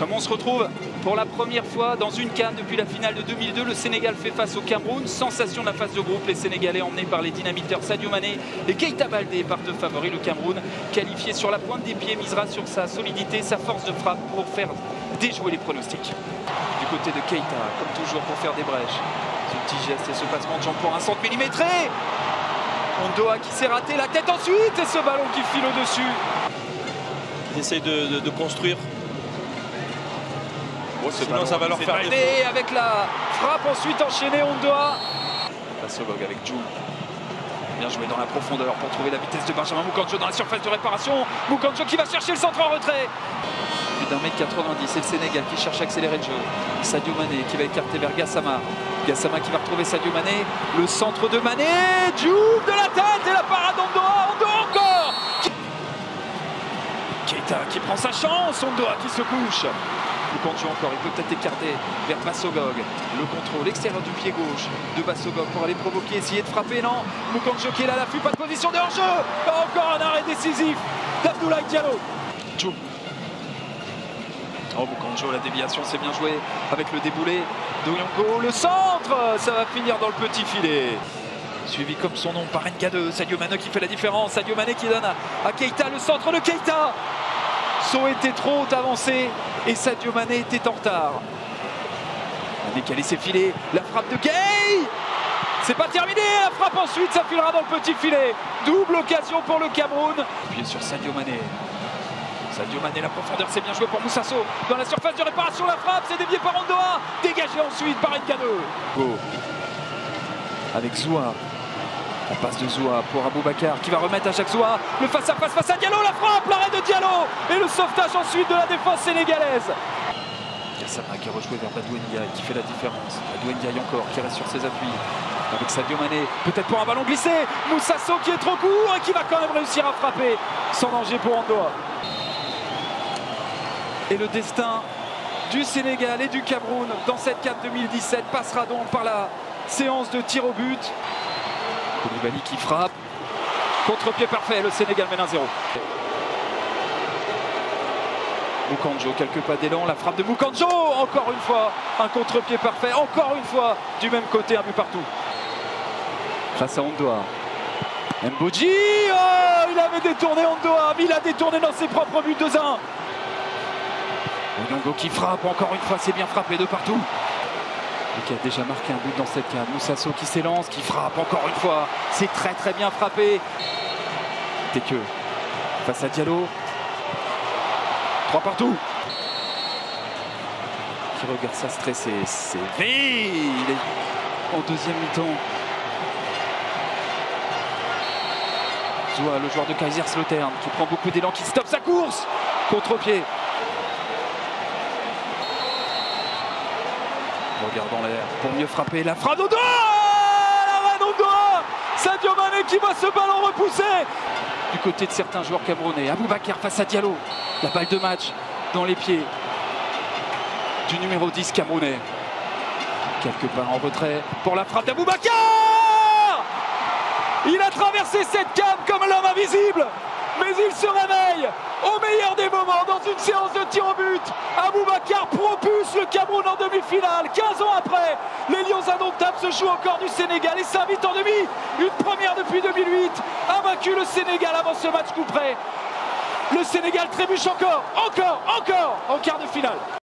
Comme on se retrouve pour la première fois dans une canne depuis la finale de 2002, le Sénégal fait face au Cameroun. Sensation de la phase de groupe, les Sénégalais emmenés par les dynamiteurs Sadio Mané et Keita Baldé partent favoris. Le Cameroun, qualifié sur la pointe des pieds, misera sur sa solidité, sa force de frappe pour faire déjouer les pronostics. Du côté de Keita, comme toujours pour faire des brèches. Ce petit geste et ce passement de jambes pour un centre millimétré. Ondoa qui s'est raté la tête ensuite et ce ballon qui file au-dessus. De, de- de construire. Sinon, ça va leur faire défaut. avec la frappe ensuite enchaînée Ondoa. Bassolog avec Jou. Bien joué dans la profondeur pour trouver la vitesse de Benjamin Moukanjo dans la surface de réparation. Moukanjo qui va chercher le centre en retrait. Plus d'un mètre 90, c'est le Sénégal qui cherche à accélérer le jeu. Sadio Mané qui va écarter vers Gassama. Gassama qui va retrouver Sadio Mané. Le centre de Mané. Diouf de la tête et la parade d'Ondoa. Ondoa encore. Qui prend sa chance. Ondoa qui se couche. Moukanjo encore, il peut peut-être écarter vers Bassogog. Le contrôle extérieur du pied gauche de Bassogog pour aller provoquer, essayer de frapper. Non, Moukanjo qui est là l'affût, pas de position de hors-jeu. Encore un arrêt décisif d'Abdoulaye Diallo. Oh, Moukanjo, la déviation, c'est bien joué avec le déboulé d'Oyongo. Le centre, ça va finir dans le petit filet. Suivi comme son nom par NK2, Sadio Mané qui fait la différence. Sadio Mané qui donne à Keita le centre de Keita. So était trop avancé et Sadio Mané était en retard. Mané qui a laissé la frappe de Gay. C'est pas terminé, la frappe ensuite, ça filera dans le petit filet. Double occasion pour le Cameroun. Appuyé sur Sadio Mané. Sadio Mané, la profondeur, c'est bien joué pour Moussasso. Dans la surface de réparation, la frappe, c'est dévié par Ondoa. Dégagé ensuite par Nkano. Go. Avec Zoua. La passe de Zoua pour Aboubacar qui va remettre à chaque Zoua. Le face-à-face face à Diallo, la frappe, l'arrêt de Diallo. Et le sauvetage ensuite de la défense sénégalaise. Gassama qui est rejoué vers Badou Ndiaye qui fait la différence. Badou Ndiaye encore qui reste sur ses appuis. Avec Sadio Mané, peut-être pour un ballon glissé. Moussasso qui est trop court et qui va quand même réussir à frapper. Sans danger pour Andoa. Et le destin du Sénégal et du Cameroun dans cette CAP 2017 passera donc par la séance de tir au but. Koulibaly qui frappe. Contre-pied parfait, le Sénégal mène 1-0. Moukanjo, quelques pas d'élan, la frappe de Moukanjo, encore une fois, un contre-pied parfait, encore une fois, du même côté, un but partout. Face à Ondoa. Mboji, oh, il avait détourné Ondoa, mais il a détourné dans ses propres buts 2-1. Oyongo qui frappe, encore une fois, c'est bien frappé de partout. Et qui a déjà marqué un but dans cette cave. Moussasso qui s'élance, qui frappe encore une fois. C'est très très bien frappé. Que face à Diallo. Trois partout. Qui regarde ça stressé. C'est. Il est en deuxième mi-temps. Zoua, le joueur de Kaiserslautern, qui prend beaucoup d'élan, qui stoppe sa course. Contre-pied. Regarde l'air pour mieux frapper la frappe L'arrêt d'Ondoa Sadio Mané qui voit ce ballon repoussé Du côté de certains joueurs camerounais, Aboubacar face à Diallo. La balle de match dans les pieds du numéro 10 camerounais. Quelques pas en retrait pour la frappe d'Aboubacar Il a traversé cette cave comme l'homme invisible mais il se réveille au meilleur des moments dans une séance de tir au but. Aboubacar propulse le Cameroun en demi-finale. 15 ans après, les Lions indomptables se jouent encore du Sénégal et s'invitent en demi. Une première depuis 2008. A vaincu le Sénégal avant ce match coup près. Le Sénégal trébuche encore, encore, encore en quart de finale.